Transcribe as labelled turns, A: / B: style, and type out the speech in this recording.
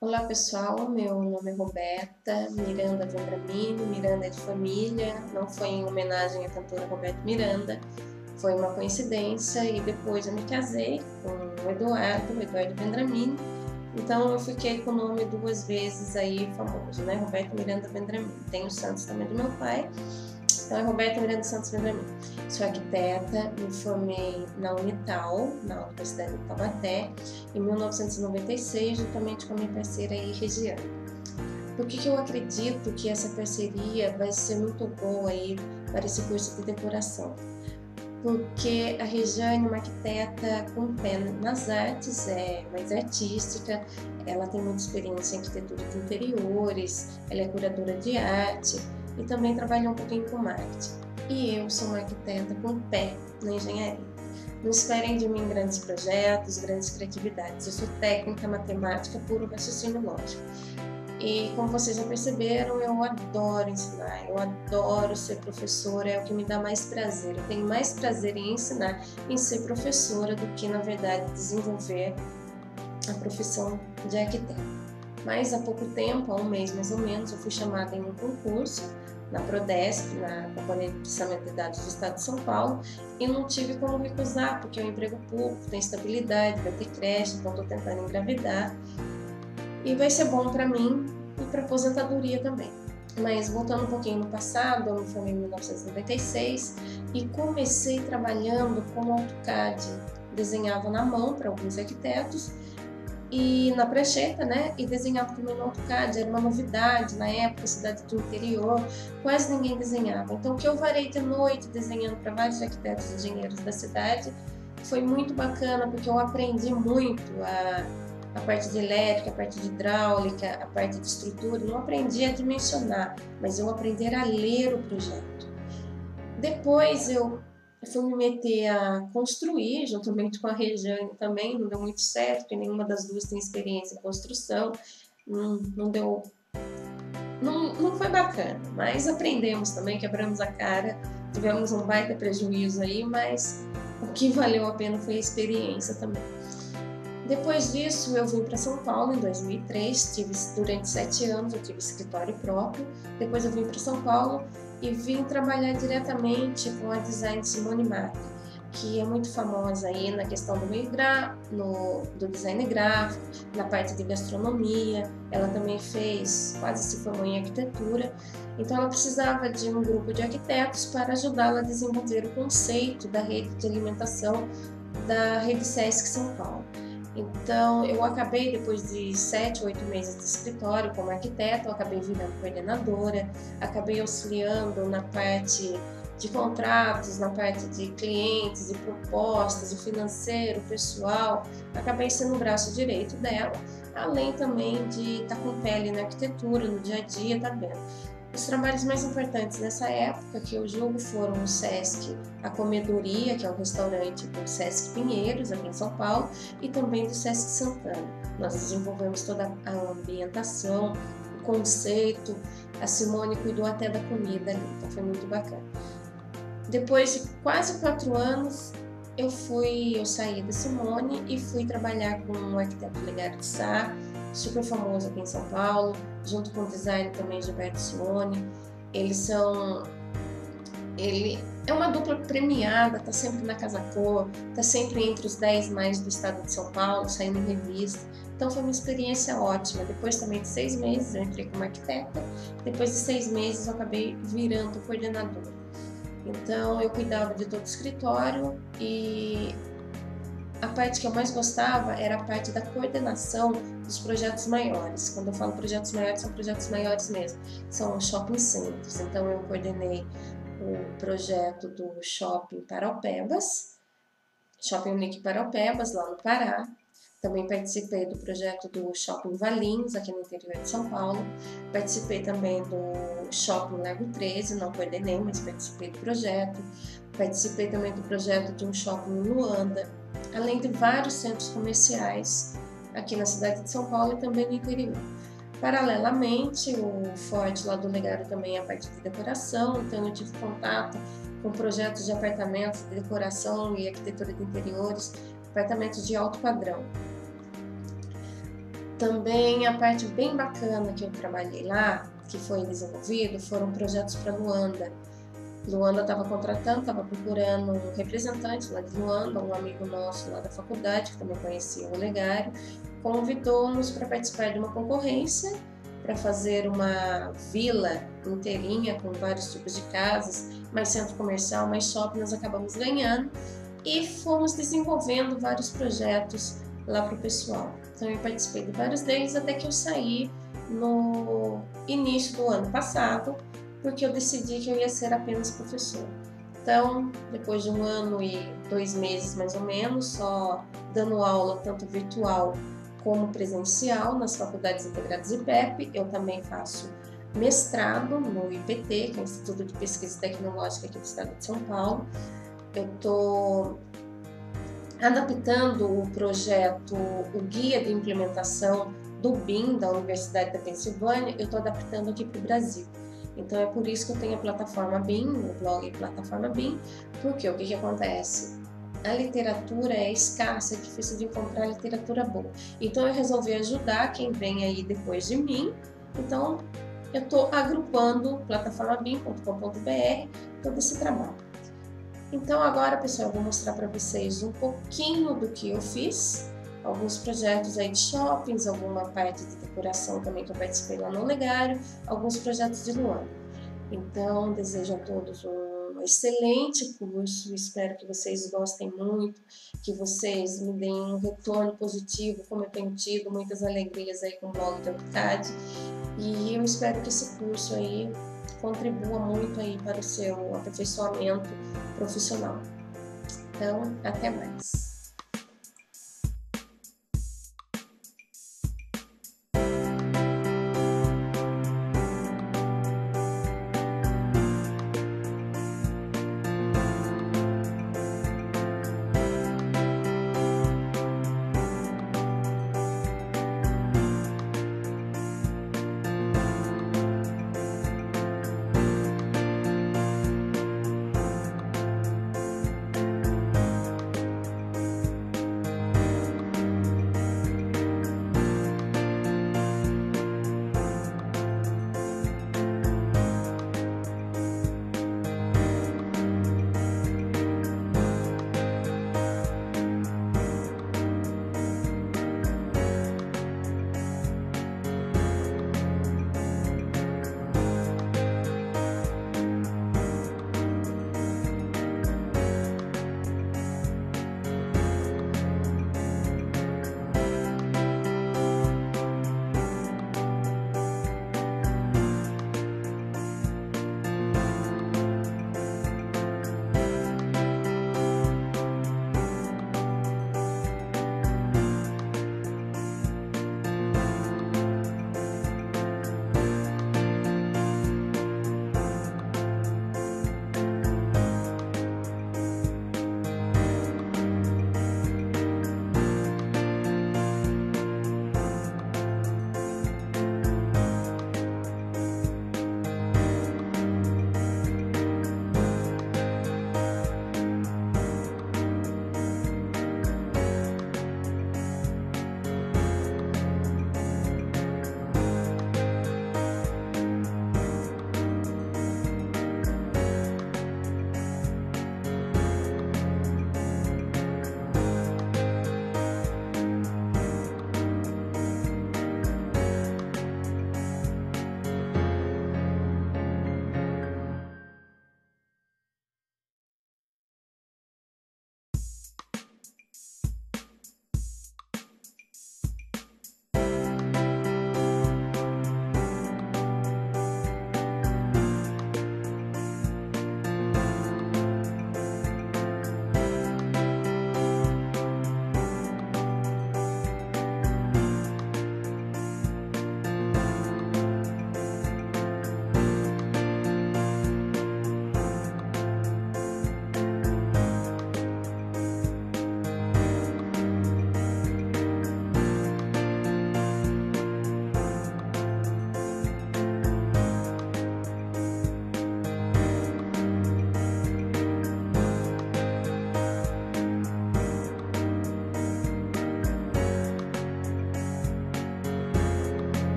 A: Olá pessoal, meu nome é Roberta. Miranda Vendramini, Miranda é de família, não foi em homenagem à cantora Roberta Miranda, foi uma coincidência e depois eu me casei com o Eduardo, o Eduardo Vendramini, então eu fiquei com o nome duas vezes aí famoso, né? Roberto Miranda Vendramini. Tem o Santos também do meu pai, então é Roberta Miranda Santos Vendramini. Sou arquiteta, me formei na Unital, na Universidade de Taubaté, em 1996, juntamente com a minha parceira aí, Regiane. Por que, que eu acredito que essa parceria vai ser muito boa aí para esse curso de decoração? porque a Regiane é uma arquiteta com pé nas artes, é mais artística, ela tem muita experiência em arquitetura de interiores, ela é curadora de arte e também trabalha um pouquinho com marketing. E eu sou uma arquiteta com pé na engenharia. Não esperem de mim grandes projetos, grandes criatividades. Eu sou técnica, matemática, puro raciocínio lógico. E como vocês já perceberam, eu adoro ensinar, eu adoro ser professora, é o que me dá mais prazer. Eu tenho mais prazer em ensinar, em ser professora, do que, na verdade, desenvolver a profissão de arquiteto. Mas há pouco tempo, há um mês mais ou menos, eu fui chamada em um concurso na Prodesp, na Companhia de Processamento de Dados do Estado de São Paulo, e não tive como recusar, porque é um emprego público, tem estabilidade, vai ter creche, então estou tentando engravidar e vai ser bom para mim e para aposentadoria também. Mas voltando um pouquinho no passado, eu me formei em 1996 e comecei trabalhando com AutoCAD. Desenhava na mão para alguns arquitetos e na prancheta, né? E desenhava também no AutoCAD, era uma novidade na época, cidade do interior, quase ninguém desenhava. Então, o que eu varei de noite desenhando para vários arquitetos e engenheiros da cidade foi muito bacana, porque eu aprendi muito a a parte de elétrica, a parte de hidráulica, a parte de estrutura, não aprendi a dimensionar, mas eu aprendi a ler o projeto. Depois eu fui me meter a construir, juntamente com a Regiane também, não deu muito certo, porque nenhuma das duas tem experiência em construção, não, não deu. Não, não foi bacana, mas aprendemos também, quebramos a cara, tivemos um baita prejuízo aí, mas o que valeu a pena foi a experiência também. Depois disso, eu vim para São Paulo em 2003, tive durante sete anos, eu tive escritório próprio. Depois eu vim para São Paulo e vim trabalhar diretamente com a design Simone Marca, que é muito famosa aí na questão do meio gra, no, do design gráfico, na parte de gastronomia. Ela também fez, quase se formou em arquitetura. Então ela precisava de um grupo de arquitetos para ajudá-la a desenvolver o conceito da rede de alimentação da rede Sesc São Paulo. Então, eu acabei, depois de sete, oito meses de escritório como arquiteta, acabei virando coordenadora, acabei auxiliando na parte de contratos, na parte de clientes, de propostas, o financeiro, o pessoal, acabei sendo o braço direito dela, além também de estar com pele na arquitetura, no dia a dia, tá vendo? Os trabalhos mais importantes nessa época que eu julgo foram o Sesc A Comedoria, que é o restaurante do Sesc Pinheiros, aqui em São Paulo, e também do Sesc Santana. Nós desenvolvemos toda a ambientação, o conceito, a Simone cuidou até da comida ali, então foi muito bacana. Depois de quase quatro anos, eu fui, eu saí da Simone e fui trabalhar com o arquiteto Legário de Sá, super famoso aqui em São Paulo, junto com o design também Gilberto Simone. Eles são. Ele é uma dupla premiada, tá sempre na Casa Cor, tá sempre entre os 10 mais do estado de São Paulo, saindo em revista. Então foi uma experiência ótima. Depois também de seis meses eu entrei como arquiteta, depois de seis meses eu acabei virando coordenadora. Então eu cuidava de todo o escritório e a parte que eu mais gostava era a parte da coordenação dos projetos maiores. Quando eu falo projetos maiores, são projetos maiores mesmo. São shopping centers. Então, eu coordenei o projeto do Shopping Paraupebas, Shopping Unique Paraupebas, lá no Pará. Também participei do projeto do Shopping Valinhos, aqui no interior de São Paulo. Participei também do Shopping Lago 13, não coordenei, mas participei do projeto. Participei também do projeto de um shopping em Luanda além de vários centros comerciais aqui na cidade de São Paulo e também no interior. Paralelamente, o forte lá do Legado também é a parte de decoração, então eu tive contato com projetos de apartamentos de decoração e arquitetura de interiores, apartamentos de alto padrão. Também a parte bem bacana que eu trabalhei lá, que foi desenvolvido, foram projetos para Luanda. Luanda estava contratando, estava procurando um representante lá de Luanda, um amigo nosso lá da faculdade, que também conhecia o Legário, convidou-nos para participar de uma concorrência para fazer uma vila inteirinha com vários tipos de casas, mais centro comercial, mais shopping, nós acabamos ganhando e fomos desenvolvendo vários projetos lá para o pessoal. Então eu participei de vários deles até que eu saí no início do ano passado, porque eu decidi que eu ia ser apenas professor. Então, depois de um ano e dois meses mais ou menos, só dando aula tanto virtual como presencial nas faculdades integradas IPEP, eu também faço mestrado no IPT, que é o Instituto de Pesquisa Tecnológica aqui do Estado de São Paulo. Eu estou adaptando o projeto, o guia de implementação do BIM da Universidade da Pensilvânia, eu estou adaptando aqui para o Brasil. Então é por isso que eu tenho a plataforma BIM, o blog Plataforma BIM, porque o que, que acontece? A literatura é escassa, é difícil de encontrar literatura boa. Então eu resolvi ajudar quem vem aí depois de mim. Então eu estou agrupando plataformabim.com.br todo esse trabalho. Então agora, pessoal, eu vou mostrar para vocês um pouquinho do que eu fiz, alguns projetos aí de shoppings, alguma parte de decoração também que eu participei lá no Legário, alguns projetos de Luana. Então, desejo a todos um excelente curso, espero que vocês gostem muito, que vocês me deem um retorno positivo, como eu tenho tido muitas alegrias aí com o blog da AutoCAD, e eu espero que esse curso aí contribua muito aí para o seu aperfeiçoamento profissional. Então, até mais.